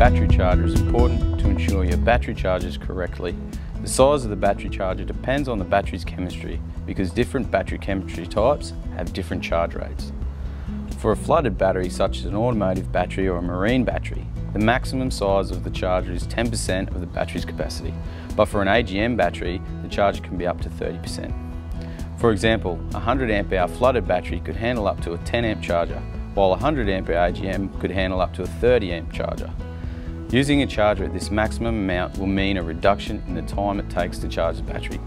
battery charger is important to ensure your battery charges correctly. The size of the battery charger depends on the battery's chemistry because different battery chemistry types have different charge rates. For a flooded battery such as an automotive battery or a marine battery, the maximum size of the charger is 10% of the battery's capacity, but for an AGM battery, the charger can be up to 30%. For example, a 100 amp hour flooded battery could handle up to a 10 amp charger, while a 100 amp hour AGM could handle up to a 30 amp charger. Using a charger at this maximum amount will mean a reduction in the time it takes to charge the battery.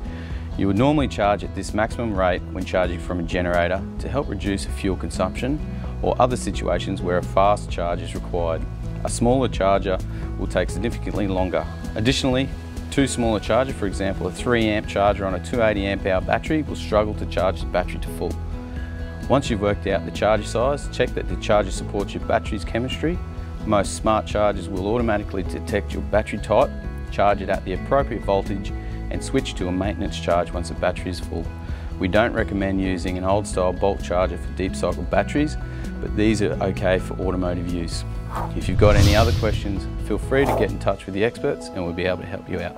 You would normally charge at this maximum rate when charging from a generator to help reduce fuel consumption or other situations where a fast charge is required. A smaller charger will take significantly longer. Additionally, too small a charger, for example a 3 amp charger on a 280 amp hour battery will struggle to charge the battery to full. Once you've worked out the charger size, check that the charger supports your battery's chemistry. Most smart chargers will automatically detect your battery type, charge it at the appropriate voltage and switch to a maintenance charge once the battery is full. We don't recommend using an old style bolt charger for deep cycle batteries, but these are okay for automotive use. If you've got any other questions, feel free to get in touch with the experts and we'll be able to help you out.